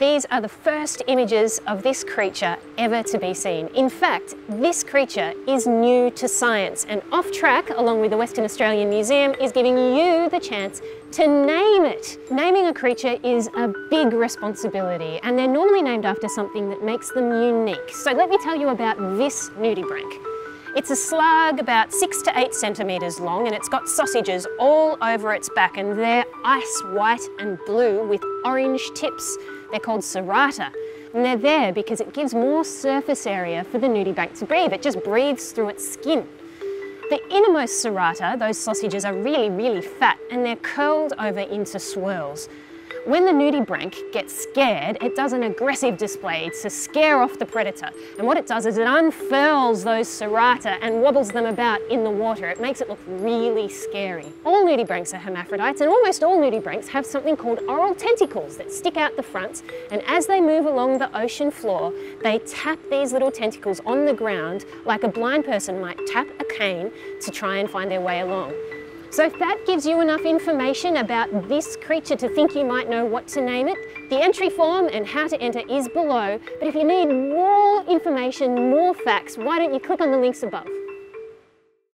These are the first images of this creature ever to be seen. In fact, this creature is new to science and Off Track, along with the Western Australian Museum, is giving you the chance to name it. Naming a creature is a big responsibility and they're normally named after something that makes them unique. So let me tell you about this nudibranch. It's a slug about six to eight centimetres long and it's got sausages all over its back and they're ice white and blue with orange tips. They're called cerata. And they're there because it gives more surface area for the nudibranch to breathe. It just breathes through its skin. The innermost cerata, those sausages are really, really fat and they're curled over into swirls. When the nudibranch gets scared, it does an aggressive display to scare off the predator. And what it does is it unfurls those cerata and wobbles them about in the water. It makes it look really scary. All nudibranchs are hermaphrodites and almost all nudibranchs have something called oral tentacles that stick out the front. And as they move along the ocean floor, they tap these little tentacles on the ground like a blind person might tap a cane to try and find their way along. So if that gives you enough information about this creature to think you might know what to name it, the entry form and how to enter is below. But if you need more information, more facts, why don't you click on the links above.